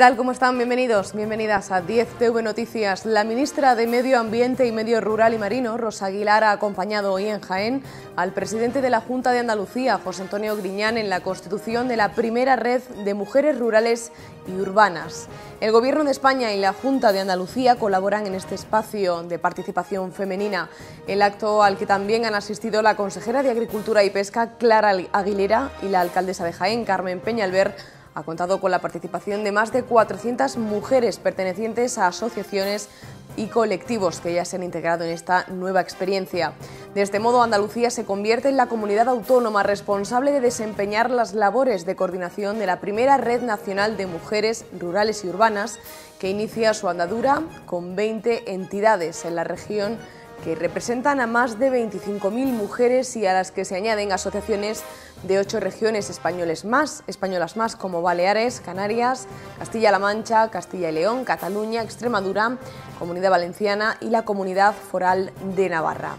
tal? ¿Cómo están? Bienvenidos, bienvenidas a 10 TV Noticias. La ministra de Medio Ambiente y Medio Rural y Marino, Rosa Aguilar, ha acompañado hoy en Jaén al presidente de la Junta de Andalucía, José Antonio Griñán, en la constitución de la primera red de mujeres rurales y urbanas. El Gobierno de España y la Junta de Andalucía colaboran en este espacio de participación femenina, el acto al que también han asistido la consejera de Agricultura y Pesca, Clara Aguilera, y la alcaldesa de Jaén, Carmen Peñalver, ha contado con la participación de más de 400 mujeres pertenecientes a asociaciones y colectivos que ya se han integrado en esta nueva experiencia. De este modo, Andalucía se convierte en la comunidad autónoma responsable de desempeñar las labores de coordinación de la primera red nacional de mujeres rurales y urbanas, que inicia su andadura con 20 entidades en la región que representan a más de 25.000 mujeres y a las que se añaden asociaciones de ocho regiones españoles más, españolas más, como Baleares, Canarias, Castilla-La Mancha, Castilla y León, Cataluña, Extremadura, Comunidad Valenciana y la Comunidad Foral de Navarra.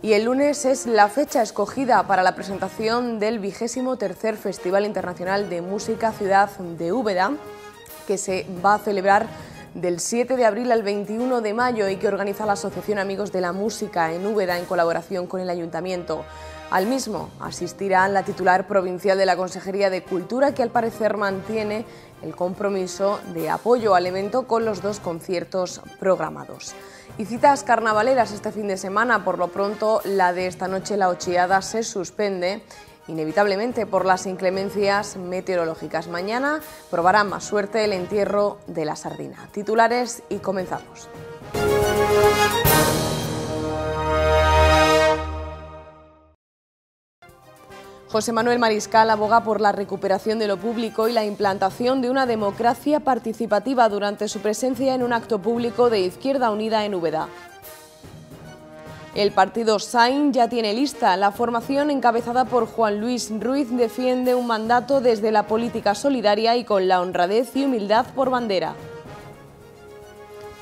Y el lunes es la fecha escogida para la presentación del vigésimo tercer Festival Internacional de Música Ciudad de Úbeda, que se va a celebrar del 7 de abril al 21 de mayo y que organiza la Asociación Amigos de la Música en Úbeda en colaboración con el Ayuntamiento. Al mismo asistirá la titular provincial de la Consejería de Cultura, que al parecer mantiene el compromiso de apoyo al evento con los dos conciertos programados. Y citas carnavaleras este fin de semana, por lo pronto la de esta noche, la ocheada, se suspende inevitablemente por las inclemencias meteorológicas. Mañana probará más suerte el entierro de la sardina. Titulares y comenzamos. José Manuel Mariscal aboga por la recuperación de lo público y la implantación de una democracia participativa durante su presencia en un acto público de Izquierda Unida en Úbeda. El partido SAIN ya tiene lista. La formación encabezada por Juan Luis Ruiz defiende un mandato desde la política solidaria y con la honradez y humildad por bandera.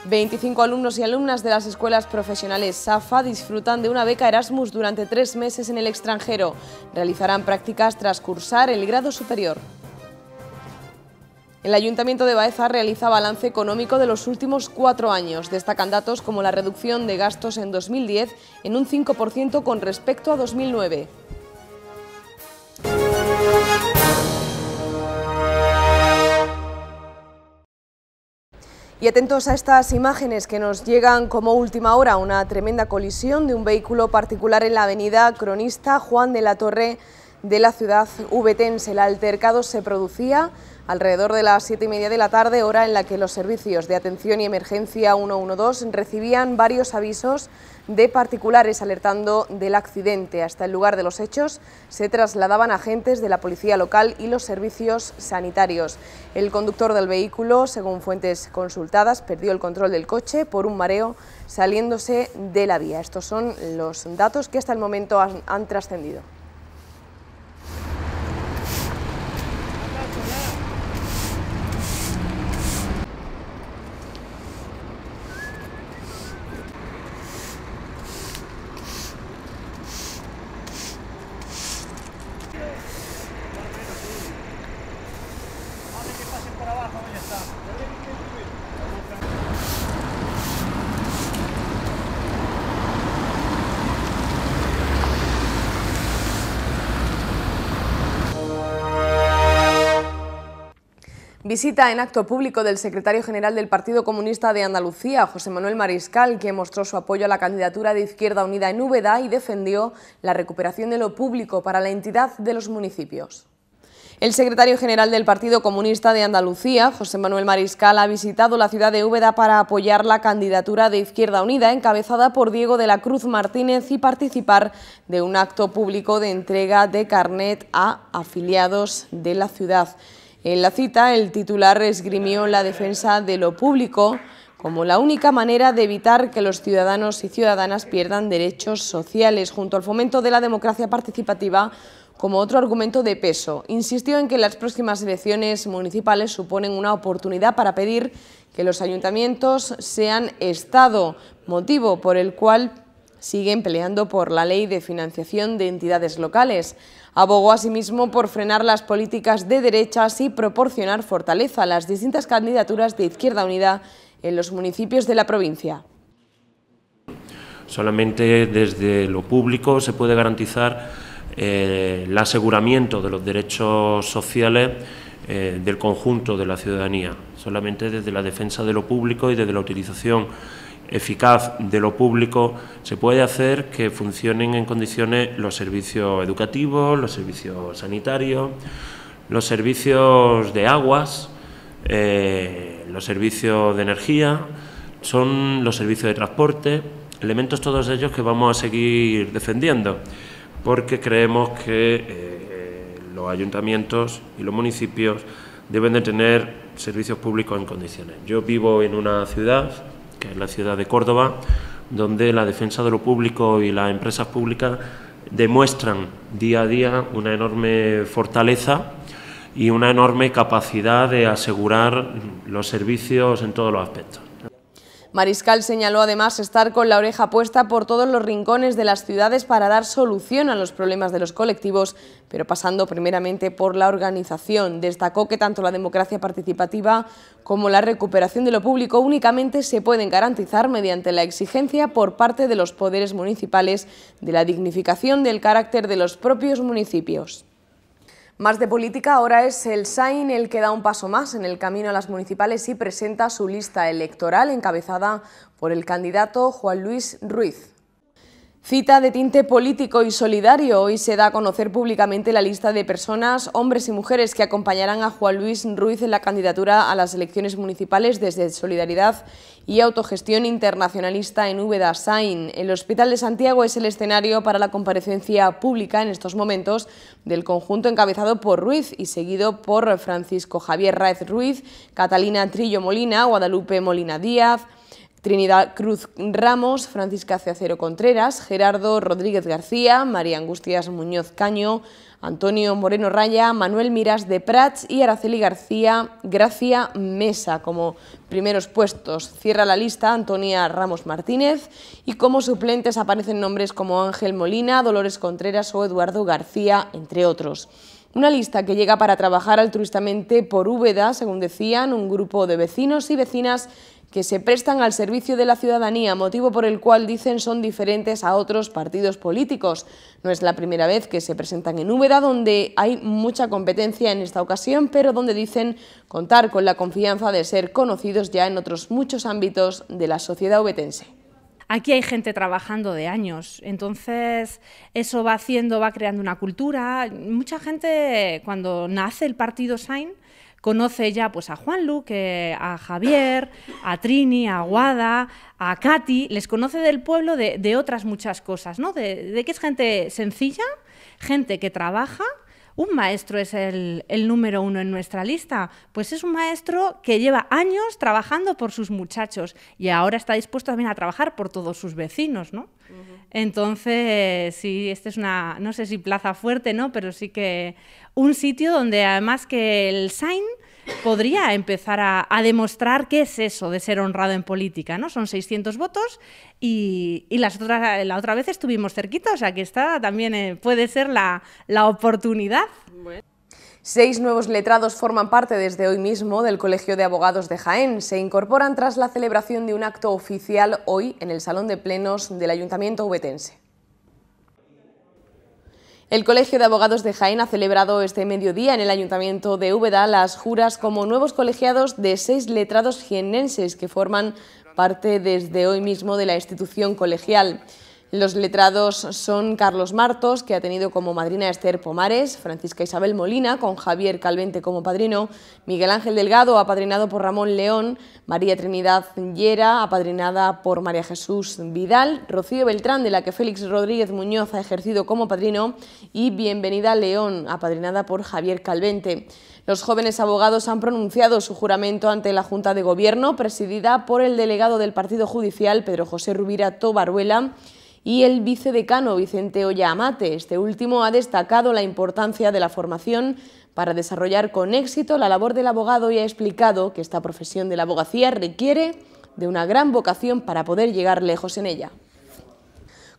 25 alumnos y alumnas de las escuelas profesionales SAFA disfrutan de una beca Erasmus durante tres meses en el extranjero. Realizarán prácticas tras cursar el grado superior. El Ayuntamiento de Baeza realiza balance económico de los últimos cuatro años. Destacan datos como la reducción de gastos en 2010 en un 5% con respecto a 2009. Y atentos a estas imágenes que nos llegan como última hora, una tremenda colisión de un vehículo particular en la avenida Cronista Juan de la Torre de la ciudad ubetense. El altercado se producía alrededor de las siete y media de la tarde, hora en la que los servicios de atención y emergencia 112 recibían varios avisos de particulares alertando del accidente. Hasta el lugar de los hechos se trasladaban agentes de la policía local y los servicios sanitarios. El conductor del vehículo, según fuentes consultadas, perdió el control del coche por un mareo saliéndose de la vía. Estos son los datos que hasta el momento han, han trascendido. Visita en acto público del secretario general del Partido Comunista de Andalucía, José Manuel Mariscal, que mostró su apoyo a la candidatura de Izquierda Unida en Úbeda y defendió la recuperación de lo público para la entidad de los municipios. El secretario general del Partido Comunista de Andalucía, José Manuel Mariscal, ha visitado la ciudad de Úbeda para apoyar la candidatura de Izquierda Unida, encabezada por Diego de la Cruz Martínez, y participar de un acto público de entrega de carnet a afiliados de la ciudad. En la cita, el titular esgrimió la defensa de lo público como la única manera de evitar que los ciudadanos y ciudadanas pierdan derechos sociales, junto al fomento de la democracia participativa como otro argumento de peso. Insistió en que las próximas elecciones municipales suponen una oportunidad para pedir que los ayuntamientos sean Estado, motivo por el cual siguen peleando por la ley de financiación de entidades locales. Abogó asimismo por frenar las políticas de derechas y proporcionar fortaleza a las distintas candidaturas de Izquierda Unida en los municipios de la provincia. Solamente desde lo público se puede garantizar eh, el aseguramiento de los derechos sociales eh, del conjunto de la ciudadanía. Solamente desde la defensa de lo público y desde la utilización eficaz de lo público se puede hacer que funcionen en condiciones los servicios educativos, los servicios sanitarios, los servicios de aguas, eh, los servicios de energía, son los servicios de transporte, elementos todos ellos que vamos a seguir defendiendo, porque creemos que eh, los ayuntamientos y los municipios deben de tener servicios públicos en condiciones. Yo vivo en una ciudad, que es la ciudad de Córdoba, donde la defensa de lo público y las empresas públicas demuestran día a día una enorme fortaleza y una enorme capacidad de asegurar los servicios en todos los aspectos. Mariscal señaló además estar con la oreja puesta por todos los rincones de las ciudades para dar solución a los problemas de los colectivos, pero pasando primeramente por la organización. Destacó que tanto la democracia participativa como la recuperación de lo público únicamente se pueden garantizar mediante la exigencia por parte de los poderes municipales de la dignificación del carácter de los propios municipios. Más de política, ahora es el SAIN el que da un paso más en el camino a las municipales y presenta su lista electoral encabezada por el candidato Juan Luis Ruiz. Cita de tinte político y solidario. Hoy se da a conocer públicamente la lista de personas, hombres y mujeres que acompañarán a Juan Luis Ruiz en la candidatura a las elecciones municipales desde Solidaridad y Autogestión Internacionalista en Úbeda Sain. El Hospital de Santiago es el escenario para la comparecencia pública en estos momentos del conjunto encabezado por Ruiz y seguido por Francisco Javier Raez Ruiz, Catalina Trillo Molina, Guadalupe Molina Díaz, Trinidad Cruz Ramos, Francisca Ceacero Contreras, Gerardo Rodríguez García, María Angustias Muñoz Caño, Antonio Moreno Raya, Manuel Miras de Prats y Araceli García Gracia Mesa como primeros puestos. Cierra la lista Antonia Ramos Martínez y como suplentes aparecen nombres como Ángel Molina, Dolores Contreras o Eduardo García, entre otros. Una lista que llega para trabajar altruistamente por Úbeda, según decían, un grupo de vecinos y vecinas que se prestan al servicio de la ciudadanía, motivo por el cual dicen son diferentes a otros partidos políticos. No es la primera vez que se presentan en Úbeda, donde hay mucha competencia en esta ocasión, pero donde dicen contar con la confianza de ser conocidos ya en otros muchos ámbitos de la sociedad ubetense. Aquí hay gente trabajando de años, entonces eso va haciendo, va creando una cultura. Mucha gente, cuando nace el partido Sain, conoce ya pues a Juan Luque, a Javier, a Trini, a Guada, a Katy, les conoce del pueblo de, otras muchas cosas, ¿no? De, que es gente sencilla, gente que trabaja, un maestro es el, número uno en nuestra lista. Pues es un maestro que lleva años trabajando por sus muchachos y ahora está dispuesto también a trabajar por todos sus vecinos, ¿no? Entonces, sí, este es una, no sé si plaza fuerte, ¿no? Pero sí que un sitio donde además que el Sain podría empezar a, demostrar qué es eso de ser honrado en política, ¿no? Son 600 votos y, las otras, la otra vez estuvimos cerquita, o sea que esta también eh, puede ser la, la oportunidad. Seis nuevos letrados forman parte desde hoy mismo del Colegio de Abogados de Jaén. Se incorporan tras la celebración de un acto oficial hoy en el Salón de Plenos del Ayuntamiento ubetense. El Colegio de Abogados de Jaén ha celebrado este mediodía en el Ayuntamiento de Úbeda las juras como nuevos colegiados de seis letrados jienenses que forman parte desde hoy mismo de la institución colegial. Los letrados son Carlos Martos, que ha tenido como madrina Esther Pomares, Francisca Isabel Molina, con Javier Calvente como padrino, Miguel Ángel Delgado, apadrinado por Ramón León, María Trinidad Llera, apadrinada por María Jesús Vidal, Rocío Beltrán, de la que Félix Rodríguez Muñoz ha ejercido como padrino, y Bienvenida León, apadrinada por Javier Calvente. Los jóvenes abogados han pronunciado su juramento ante la Junta de Gobierno, presidida por el delegado del Partido Judicial, Pedro José Rubira Tobaruela, y el vicedecano Vicente Olla Amate. Este último ha destacado la importancia de la formación para desarrollar con éxito la labor del abogado y ha explicado que esta profesión de la abogacía requiere de una gran vocación para poder llegar lejos en ella.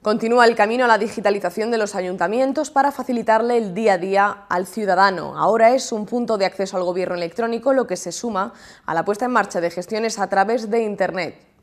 Continúa el camino a la digitalización de los ayuntamientos para facilitarle el día a día al ciudadano. Ahora es un punto de acceso al gobierno electrónico lo que se suma a la puesta en marcha de gestiones a través de Internet.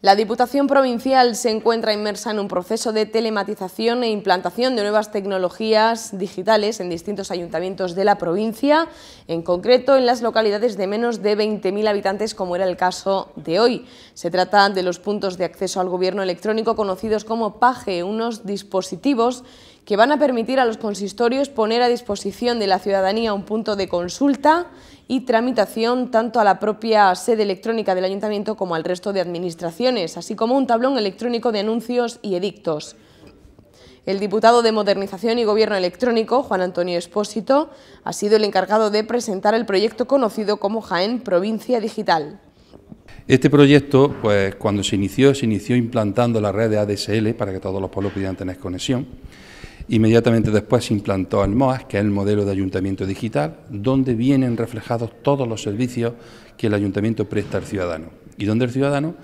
La Diputación Provincial se encuentra inmersa en un proceso de telematización e implantación de nuevas tecnologías digitales en distintos ayuntamientos de la provincia, en concreto en las localidades de menos de 20.000 habitantes, como era el caso de hoy. Se trata de los puntos de acceso al gobierno electrónico conocidos como PAGE, unos dispositivos que van a permitir a los consistorios poner a disposición de la ciudadanía un punto de consulta y tramitación tanto a la propia sede electrónica del Ayuntamiento como al resto de administraciones, así como un tablón electrónico de anuncios y edictos. El diputado de Modernización y Gobierno Electrónico, Juan Antonio Espósito, ha sido el encargado de presentar el proyecto conocido como Jaén Provincia Digital. Este proyecto, pues cuando se inició, se inició implantando la red de ADSL para que todos los pueblos pudieran tener conexión. Inmediatamente después se implantó el MOAS, que es el modelo de ayuntamiento digital, donde vienen reflejados todos los servicios que el ayuntamiento presta al ciudadano. Y donde el ciudadano,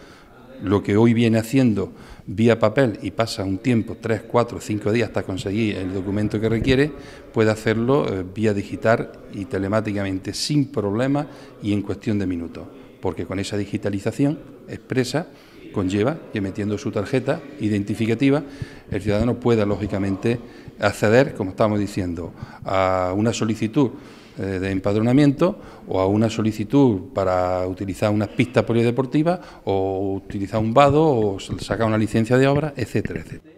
lo que hoy viene haciendo vía papel y pasa un tiempo, tres, cuatro, cinco días hasta conseguir el documento que requiere, puede hacerlo eh, vía digital y telemáticamente sin problema y en cuestión de minutos. Porque con esa digitalización expresa conlleva que metiendo su tarjeta identificativa el ciudadano pueda lógicamente acceder, como estamos diciendo, a una solicitud eh, de empadronamiento o a una solicitud para utilizar unas pistas polideportivas o utilizar un vado o sacar una licencia de obra, etcétera, etcétera.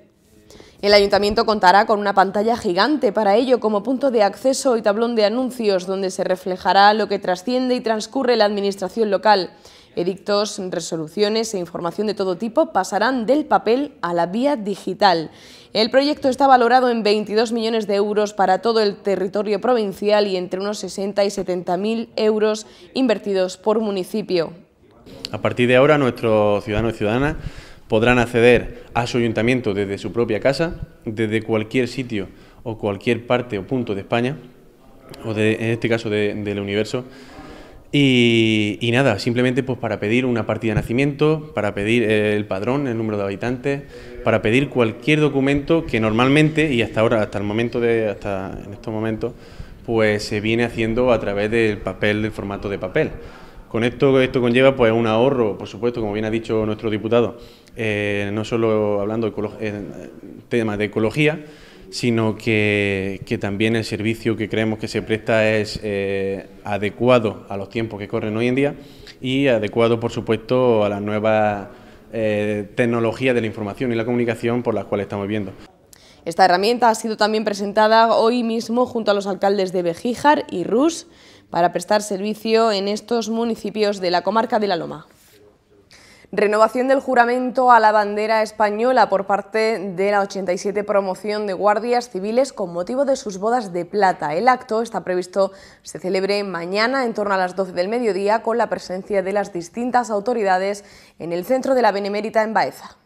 El ayuntamiento contará con una pantalla gigante para ello como punto de acceso y tablón de anuncios donde se reflejará lo que trasciende y transcurre la administración local. Edictos, resoluciones e información de todo tipo pasarán del papel a la vía digital. El proyecto está valorado en 22 millones de euros para todo el territorio provincial y entre unos 60 y 70 mil euros invertidos por municipio. A partir de ahora, nuestros ciudadanos y ciudadanas podrán acceder a su ayuntamiento desde su propia casa, desde cualquier sitio o cualquier parte o punto de España, o en este caso del universo, y, nada, simplemente pues para pedir una partida de nacimiento, para pedir el padrón, el número de habitantes, para pedir cualquier documento que normalmente y hasta ahora, hasta el momento de, hasta en estos momentos, pues se viene haciendo a través del papel, del formato de papel. Con esto, esto conlleva pues un ahorro, por supuesto, como bien ha dicho nuestro diputado, eh, no solo hablando de eh, temas de ecología, sino que, también el servicio que creemos que se presta es eh, adecuado a los tiempos que corren hoy en día y adecuado, por supuesto, a las nuevas eh, tecnologías de la información y la comunicación por las cuales estamos viendo. Esta herramienta ha sido también presentada hoy mismo junto a los alcaldes de Bejíjar y Rus para prestar servicio en estos municipios de la comarca de La Loma. Renovación del juramento a la bandera española por parte de la 87 promoción de guardias civiles con motivo de sus bodas de plata. El acto está previsto se celebre mañana en torno a las 12 del mediodía con la presencia de las distintas autoridades en el centro de la Benemérita en Baeza.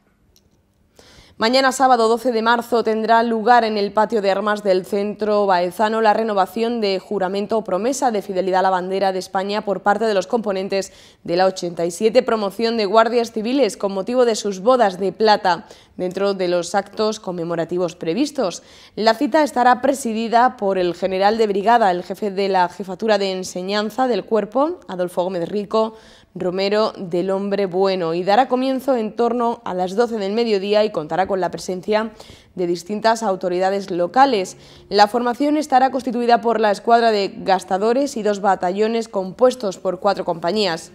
Mañana sábado 12 de marzo tendrá lugar en el patio de armas del centro baezano la renovación de juramento o promesa de fidelidad a la bandera de España por parte de los componentes de la 87 promoción de guardias civiles con motivo de sus bodas de plata dentro de los actos conmemorativos previstos. La cita estará presidida por el general de brigada, el jefe de la jefatura de enseñanza del cuerpo, Adolfo Gómez Rico, Romero del Hombre Bueno y dará comienzo en torno a las 12 del mediodía y contará con la presencia de distintas autoridades locales. La formación estará constituida por la escuadra de gastadores y dos batallones compuestos por cuatro compañías.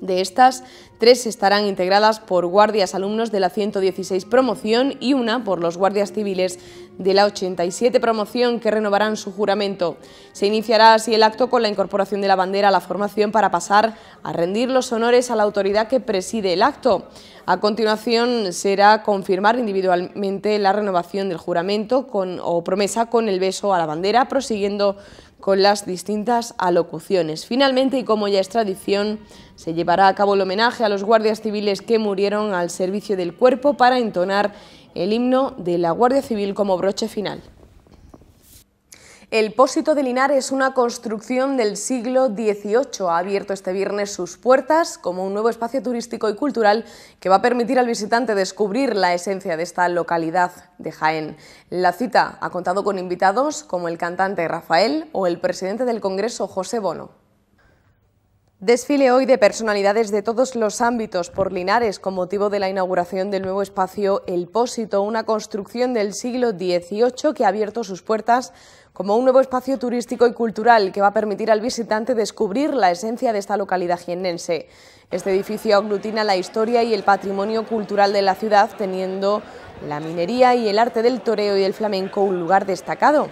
De estas, tres estarán integradas por guardias alumnos de la 116 promoción y una por los guardias civiles de la 87 promoción que renovarán su juramento. Se iniciará así el acto con la incorporación de la bandera a la formación para pasar a rendir los honores a la autoridad que preside el acto. A continuación será confirmar individualmente la renovación del juramento con, o promesa con el beso a la bandera, prosiguiendo con las distintas alocuciones. Finalmente, y como ya es tradición, se llevará a cabo el homenaje a los guardias civiles que murieron al servicio del cuerpo para entonar el himno de la Guardia Civil como broche final. El Pósito de Linares es una construcción del siglo XVIII. Ha abierto este viernes sus puertas como un nuevo espacio turístico y cultural que va a permitir al visitante descubrir la esencia de esta localidad de Jaén. La cita ha contado con invitados como el cantante Rafael o el presidente del Congreso José Bono. Desfile hoy de personalidades de todos los ámbitos por Linares con motivo de la inauguración del nuevo espacio El Pósito, una construcción del siglo XVIII que ha abierto sus puertas como un nuevo espacio turístico y cultural que va a permitir al visitante descubrir la esencia de esta localidad jiennense. Este edificio aglutina la historia y el patrimonio cultural de la ciudad, teniendo la minería y el arte del toreo y el flamenco un lugar destacado.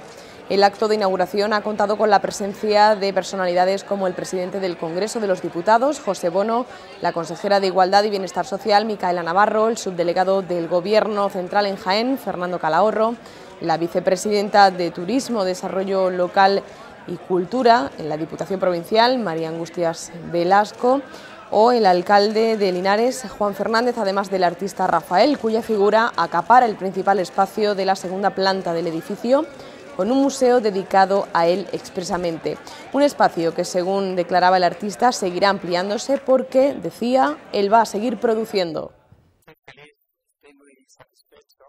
El acto de inauguración ha contado con la presencia de personalidades como el presidente del Congreso de los Diputados, José Bono, la consejera de Igualdad y Bienestar Social, Micaela Navarro, el subdelegado del Gobierno Central en Jaén, Fernando Calahorro, la vicepresidenta de Turismo, Desarrollo Local y Cultura en la Diputación Provincial, María Angustias Velasco, o el alcalde de Linares, Juan Fernández, además del artista Rafael, cuya figura acapara el principal espacio de la segunda planta del edificio con un museo dedicado a él expresamente. Un espacio que, según declaraba el artista, seguirá ampliándose porque, decía, él va a seguir produciendo. Estoy feliz, estoy muy satisfecho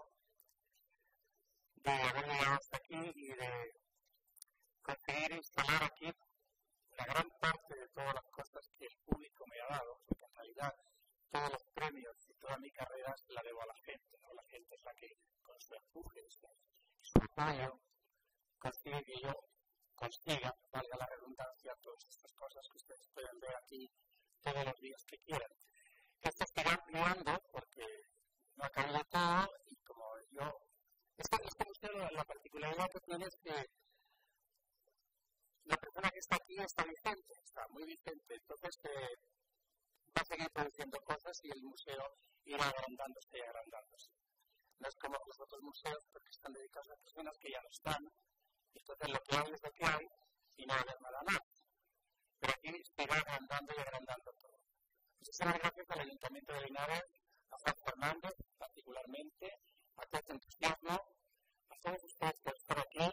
de haber llegado hasta aquí y de conseguir instalar aquí la gran parte de todas las cosas que el público me ha dado, porque en realidad todos los premios y toda mi carrera la debo a la gente, ¿no? La gente es la que con su empuje, su apoyo, consigue que yo consiga, valga la redundancia, todas estas cosas que ustedes pueden ver aquí todos los días que quieran. Esto estará ampliando porque no ha caído todo y como yo... Este, este museo, la particularidad que tiene es que la persona que está aquí está vigente, está muy vigente, entonces eh, va a seguir produciendo cosas y el museo irá agrandándose y agrandándose. No es como los otros museos porque están dedicados a personas que ya no están, entonces lo que hay es lo que hay y no hay nada más. Pero aquí se va agrandando y agrandando todo. Muchísimas gracias al Ayuntamiento de Linares, a Juan Fernández particularmente, a todo este entusiasmo, a todos ustedes por estar aquí,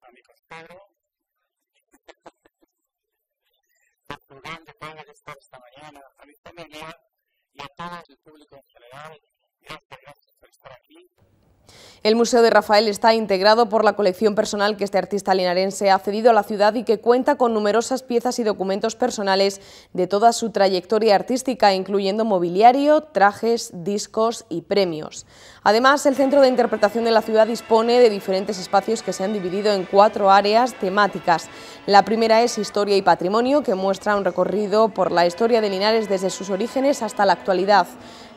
a mi Pedro, por su gran detalle de estar esta mañana, a mi familia y a todo el público en general. El Museo de Rafael está integrado por la colección personal que este artista linarense ha cedido a la ciudad y que cuenta con numerosas piezas y documentos personales de toda su trayectoria artística, incluyendo mobiliario, trajes, discos y premios. Además, el Centro de Interpretación de la ciudad dispone de diferentes espacios que se han dividido en cuatro áreas temáticas. La primera es Historia y Patrimonio, que muestra un recorrido por la historia de Linares desde sus orígenes hasta la actualidad.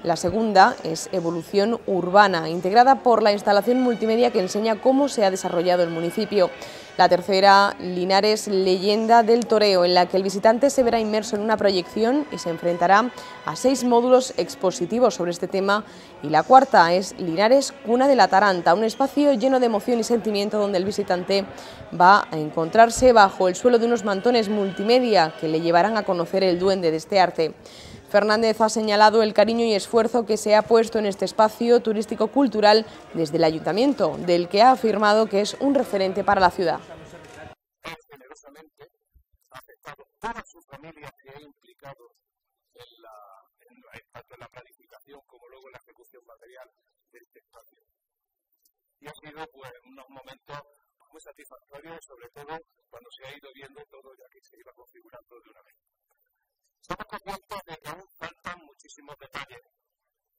La segunda es Evolución Urbana, integrada por la instalación multimedia que enseña cómo se ha desarrollado el municipio. La tercera, Linares Leyenda del Toreo, en la que el visitante se verá inmerso en una proyección y se enfrentará a seis módulos expositivos sobre este tema. Y la cuarta es Linares Cuna de la Taranta, un espacio lleno de emoción y sentimiento donde el visitante va a encontrarse bajo el suelo de unos mantones multimedia que le llevarán a conocer el duende de este arte. Fernández ha señalado el cariño y esfuerzo que se ha puesto en este espacio turístico-cultural desde el ayuntamiento, del que ha afirmado que es un referente para la ciudad. toda su familia que ha implicado en la, tanto en la planificación como luego en la ejecución material de este espacio. Y ha sido pues, unos momentos muy satisfactorios, sobre todo cuando se ha ido viendo todo ya que se iba configurando de una vez. Somos conscientes de que aún faltan muchísimos detalles,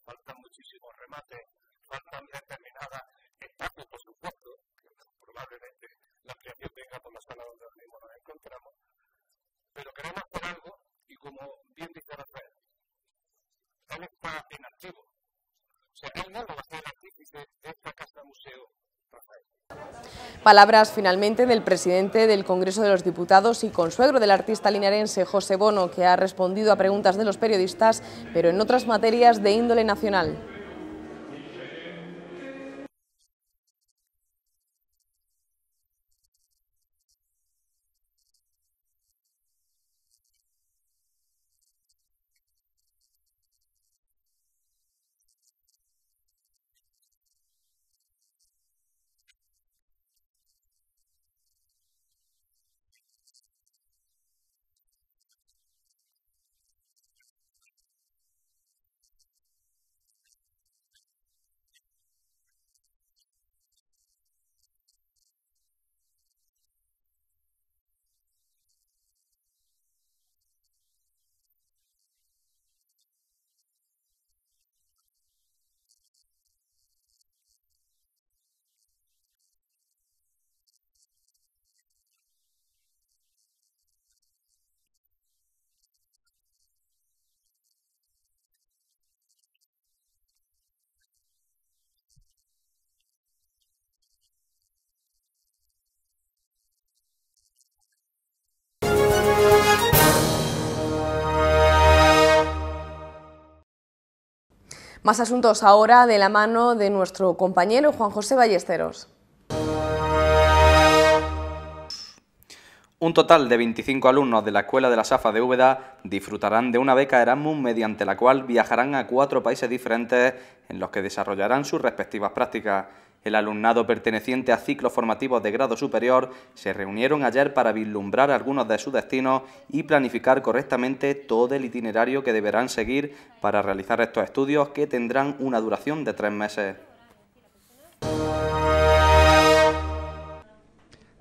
faltan muchísimos remates, faltan determinadas espacios, por supuesto, que probablemente la ampliación venga por la sala donde mismo nos encontramos, pero queremos hacer algo y como bien dice Rafael, él está en activo. O sea, él no va a ser artífice de esta casa museo. Palabras finalmente del presidente del Congreso de los Diputados y consuegro del artista linarense José Bono, que ha respondido a preguntas de los periodistas, pero en otras materias de índole nacional. Más asuntos ahora de la mano de nuestro compañero Juan José Ballesteros. Un total de 25 alumnos de la Escuela de la SAFA de Úbeda disfrutarán de una beca Erasmus mediante la cual viajarán a cuatro países diferentes en los que desarrollarán sus respectivas prácticas. El alumnado perteneciente a ciclos formativos de grado superior se reunieron ayer para vislumbrar algunos de sus destinos y planificar correctamente todo el itinerario que deberán seguir para realizar estos estudios que tendrán una duración de tres meses.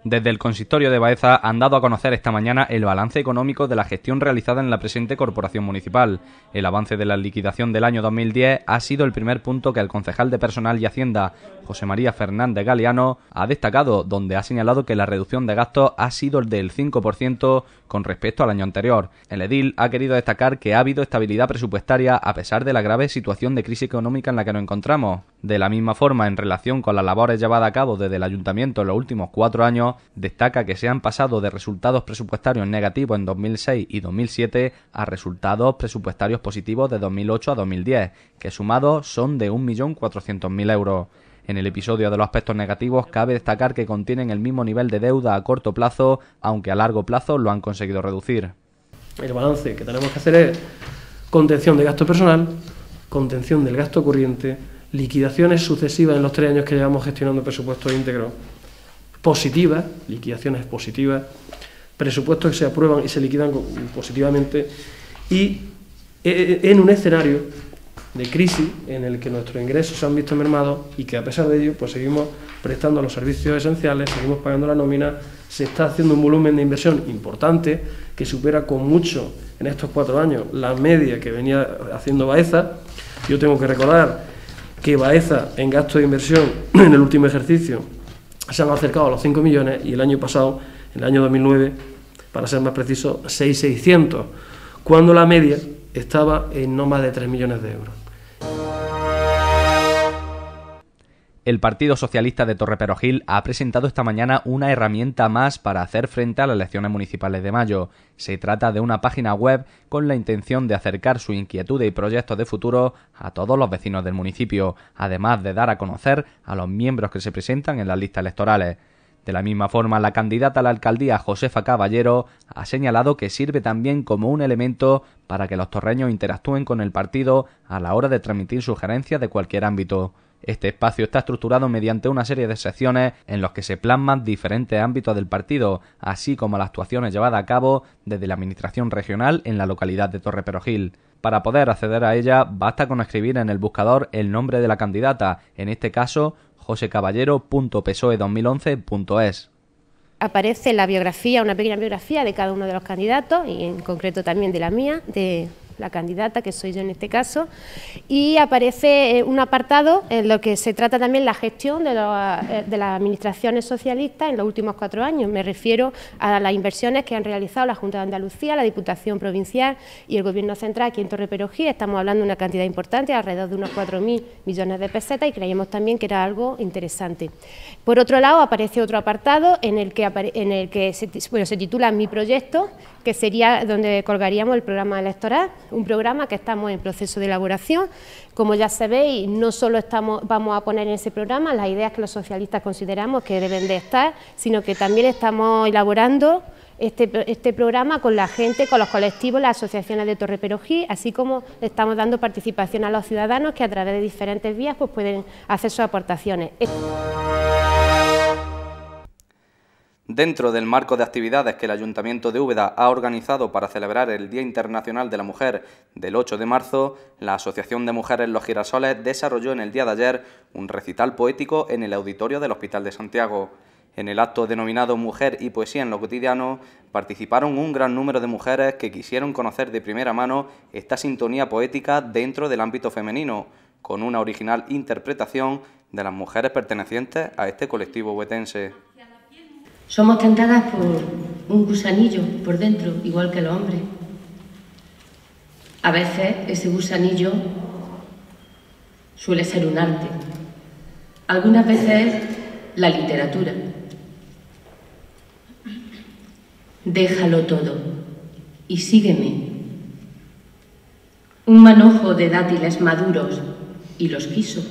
Desde el consistorio de Baeza han dado a conocer esta mañana el balance económico de la gestión realizada en la presente corporación municipal. El avance de la liquidación del año 2010 ha sido el primer punto que el concejal de Personal y Hacienda, José María Fernández Galeano, ha destacado, donde ha señalado que la reducción de gastos ha sido el del 5% con respecto al año anterior. El edil ha querido destacar que ha habido estabilidad presupuestaria a pesar de la grave situación de crisis económica en la que nos encontramos. De la misma forma, en relación con las labores llevadas a cabo desde el ayuntamiento en los últimos cuatro años, destaca que se han pasado de resultados presupuestarios negativos en 2006 y 2007 a resultados presupuestarios positivos de 2008 a 2010, que sumados son de 1.400.000 euros. En el episodio de los aspectos negativos cabe destacar que contienen el mismo nivel de deuda a corto plazo, aunque a largo plazo lo han conseguido reducir. El balance que tenemos que hacer es contención de gasto personal, contención del gasto corriente, liquidaciones sucesivas en los tres años que llevamos gestionando presupuestos íntegros positivas, liquidaciones positivas, presupuestos que se aprueban y se liquidan positivamente y eh, en un escenario de crisis en el que nuestros ingresos se han visto mermados y que a pesar de ello pues seguimos prestando los servicios esenciales, seguimos pagando la nómina, se está haciendo un volumen de inversión importante que supera con mucho en estos cuatro años la media que venía haciendo Baeza. Yo tengo que recordar que Baeza en gasto de inversión en el último ejercicio se han acercado a los 5 millones y el año pasado, en el año 2009, para ser más preciso, 6.600, cuando la media estaba en no más de 3 millones de euros. El Partido Socialista de Torreperogil ha presentado esta mañana una herramienta más para hacer frente a las elecciones municipales de mayo. Se trata de una página web con la intención de acercar su inquietud y proyectos de futuro a todos los vecinos del municipio, además de dar a conocer a los miembros que se presentan en las listas electorales. De la misma forma, la candidata a la alcaldía Josefa Caballero ha señalado que sirve también como un elemento para que los torreños interactúen con el partido a la hora de transmitir sugerencias de cualquier ámbito. Este espacio está estructurado mediante una serie de secciones en los que se plasman diferentes ámbitos del partido, así como las actuaciones llevadas a cabo desde la administración regional en la localidad de Torre Perogil. Para poder acceder a ella basta con escribir en el buscador el nombre de la candidata, en este caso josecaballero.psoe2011.es aparece la biografía, una pequeña biografía de cada uno de los candidatos y en concreto también de la mía, de la candidata, que soy yo en este caso, y aparece eh, un apartado en lo que se trata también la gestión de, eh, de las administraciones socialistas en los últimos cuatro años. Me refiero a las inversiones que han realizado la Junta de Andalucía, la Diputación Provincial y el Gobierno Central aquí en Torre Perojí. Estamos hablando de una cantidad importante, alrededor de unos 4.000 millones de pesetas, y creíamos también que era algo interesante. Por otro lado, aparece otro apartado en el que, en el que bueno, se titula Mi proyecto, que sería donde colgaríamos el programa electoral, un programa que estamos en proceso de elaboración. Como ya sabéis, no solo estamos, vamos a poner en ese programa las ideas que los socialistas consideramos que deben de estar, sino que también estamos elaborando este, este, programa con la gente, con los colectivos, las asociaciones de Torre Perojí, así como estamos dando participación a los ciudadanos que a través de diferentes vías pues, pueden hacer sus aportaciones. Dentro del marco de actividades que el Ayuntamiento de Úbeda ha organizado para celebrar el Día Internacional de la Mujer del 8 de marzo, la Asociación de Mujeres Los Girasoles desarrolló en el día de ayer un recital poético en el auditorio del Hospital de Santiago. En el acto denominado Mujer y Poesía en lo cotidiano, participaron un gran número de mujeres que quisieron conocer de primera mano esta sintonía poética dentro del ámbito femenino, con una original interpretación de las mujeres pertenecientes a este colectivo huetense. Somos tentadas por un gusanillo por dentro, igual que los hombres. A veces ese gusanillo suele ser un arte. Algunas veces la literatura. Déjalo todo y sígueme. Un manojo de dátiles maduros y los quiso.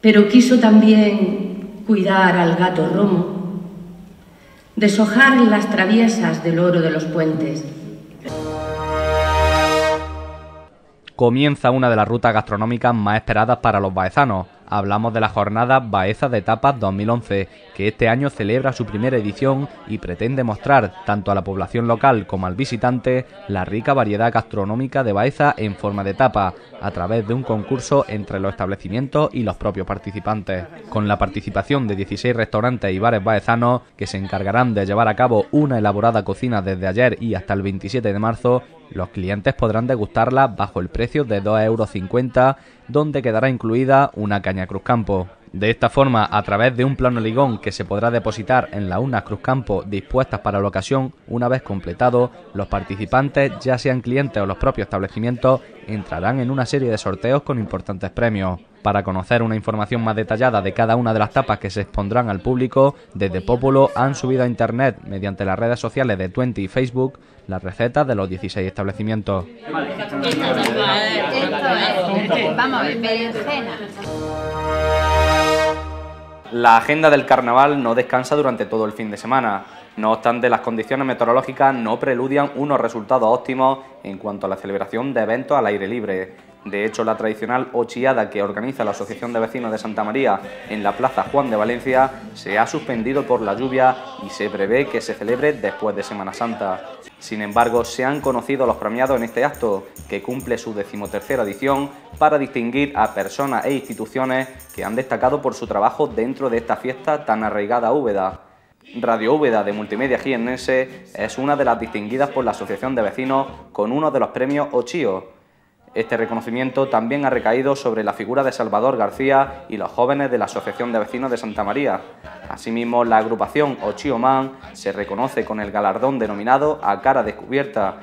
Pero quiso también cuidar al gato romo, deshojar las traviesas del oro de los puentes. Comienza una de las rutas gastronómicas más esperadas para los baezanos, hablamos de la jornada Baeza de Tapas 2011, que este año celebra su primera edición y pretende mostrar tanto a la población local como al visitante la rica variedad gastronómica de Baeza en forma de tapa, a través de un concurso entre los establecimientos y los propios participantes, con la participación de 16 restaurantes y bares baezanos que se encargarán de llevar a cabo una elaborada cocina desde ayer y hasta el 27 de marzo los clientes podrán degustarla bajo el precio de 2,50 euros, donde quedará incluida una caña Cruzcampo. De esta forma, a través de un plano ligón que se podrá depositar en las urnas Cruzcampo dispuestas para la ocasión, una vez completado, los participantes, ya sean clientes o los propios establecimientos, entrarán en una serie de sorteos con importantes premios. Para conocer una información más detallada de cada una de las tapas que se expondrán al público, desde Populo han subido a internet mediante las redes sociales de Twenty y Facebook las recetas de los 16 establecimientos. La agenda del carnaval no descansa durante todo el fin de semana. No obstante, las condiciones meteorológicas no preludian unos resultados óptimos en cuanto a la celebración de eventos al aire libre. De hecho, la tradicional ochiada que organiza la Asociación de Vecinos de Santa María en la Plaza Juan de Valencia se ha suspendido por la lluvia y se prevé que se celebre después de Semana Santa. Sin embargo, se han conocido los premiados en este acto, que cumple su decimotercera edición, para distinguir a personas e instituciones que han destacado por su trabajo dentro de esta fiesta tan arraigada a Úbeda. Radio Úbeda de Multimedia Gienense es una de las distinguidas por la Asociación de Vecinos con uno de los premios Ochío, este reconocimiento también ha recaído sobre la figura de Salvador García y los jóvenes de la Asociación de Vecinos de Santa María. Asimismo, la agrupación Ochioman se reconoce con el galardón denominado A Cara Descubierta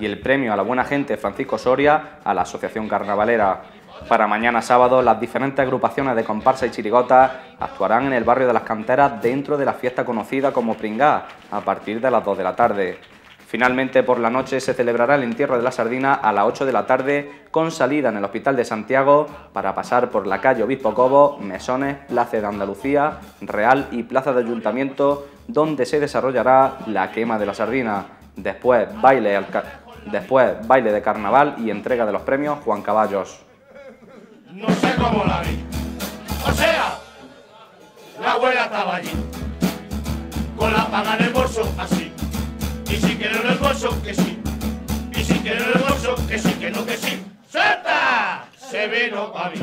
y el premio a la buena gente Francisco Soria a la Asociación Carnavalera. Para mañana sábado, las diferentes agrupaciones de comparsa y chirigota actuarán en el barrio de las canteras dentro de la fiesta conocida como Pringá, a partir de las 2 de la tarde. Finalmente, por la noche se celebrará el entierro de la sardina a las 8 de la tarde con salida en el Hospital de Santiago para pasar por la calle Obispo Cobo, Mesones, Plaza de Andalucía, Real y Plaza de Ayuntamiento, donde se desarrollará la quema de la sardina. Después baile, Después, baile de carnaval y entrega de los premios Juan Caballos. No sé cómo la vi. O sea, la abuela estaba allí, con la paga en el bolso, así. Y si quiero el bolso, que sí. Y si quiero el bolso, que sí, que no, que sí. ¡Suelta! Se vino pa' mí.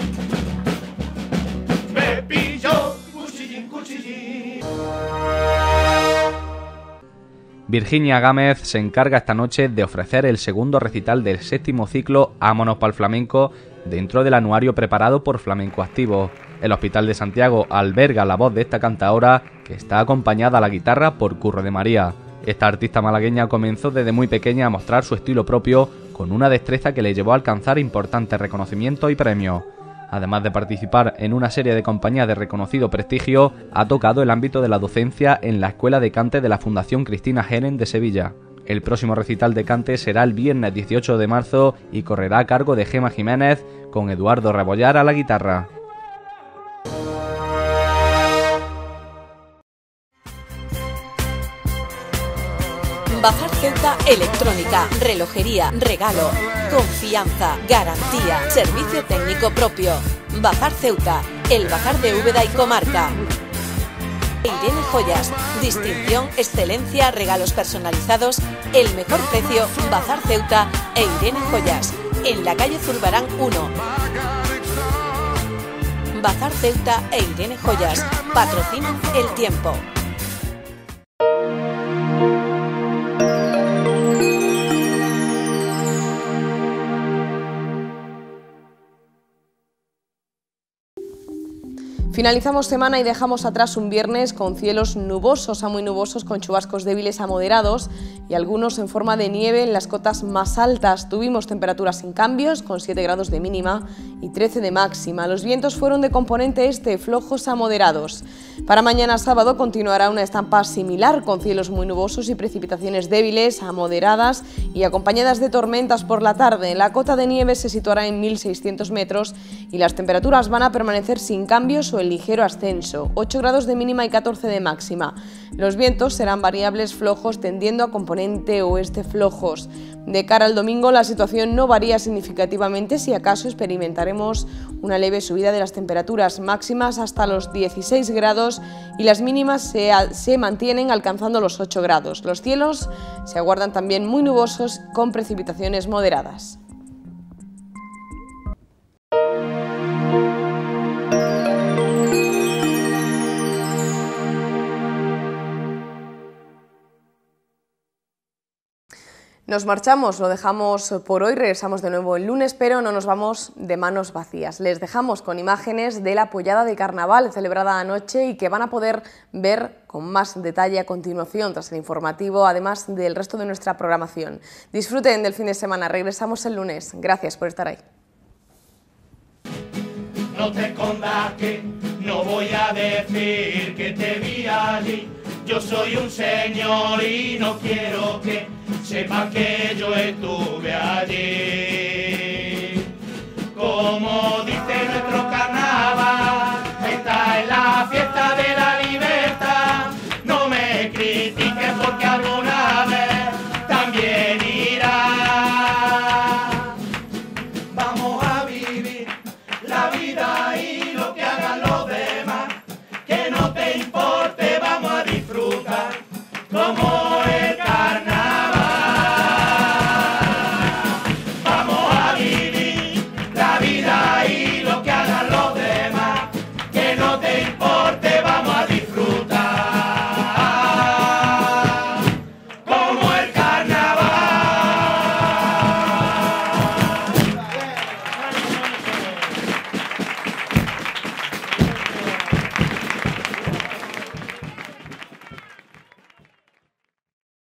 Me pilló, cuchillín, cuchillín. Virginia Gámez se encarga esta noche de ofrecer el segundo recital del séptimo ciclo Ámonos para el Flamenco dentro del anuario preparado por Flamenco Activo. El Hospital de Santiago alberga la voz de esta cantadora que está acompañada a la guitarra por Curro de María. Esta artista malagueña comenzó desde muy pequeña a mostrar su estilo propio con una destreza que le llevó a alcanzar importantes reconocimientos y premios. Además de participar en una serie de compañías de reconocido prestigio, ha tocado el ámbito de la docencia en la Escuela de Cante de la Fundación Cristina Geren de Sevilla. El próximo recital de cante será el viernes 18 de marzo y correrá a cargo de Gema Jiménez con Eduardo Rebollar a la guitarra. Bazar Ceuta Electrónica, relojería, regalo, confianza, garantía, servicio técnico propio. Bazar Ceuta, el bazar de Úbeda y comarca. Irene Joyas, distinción, excelencia, regalos personalizados, el mejor precio, Bazar Ceuta e Irene Joyas, en la calle Zurbarán 1. Bazar Ceuta e Irene Joyas, patrocina el tiempo. Finalizamos semana y dejamos atrás un viernes con cielos nubosos a muy nubosos, con chubascos débiles a moderados y algunos en forma de nieve en las cotas más altas. Tuvimos temperaturas sin cambios, con 7 grados de mínima y 13 de máxima. Los vientos fueron de componente este, flojos a moderados. Para mañana sábado continuará una estampa similar, con cielos muy nubosos y precipitaciones débiles a moderadas y acompañadas de tormentas por la tarde. La cota de nieve se situará en 1.600 metros y las temperaturas van a permanecer sin cambios o en ligero ascenso, 8 grados de mínima y 14 de máxima. Los vientos serán variables flojos tendiendo a componente oeste flojos. De cara al domingo la situación no varía significativamente, si acaso experimentaremos una leve subida de las temperaturas máximas hasta los 16 grados y las mínimas se, se mantienen alcanzando los 8 grados. Los cielos se aguardan también muy nubosos con precipitaciones moderadas. Nos marchamos, lo dejamos por hoy, regresamos de nuevo el lunes, pero no nos vamos de manos vacías. Les dejamos con imágenes de la apoyada de carnaval celebrada anoche y que van a poder ver con más detalle a continuación tras el informativo, además del resto de nuestra programación. Disfruten del fin de semana, regresamos el lunes. Gracias por estar ahí. No te escondas que no voy a decir que te vi allí. Yo soy un señor y no quiero que sepa que yo estuve allí. Como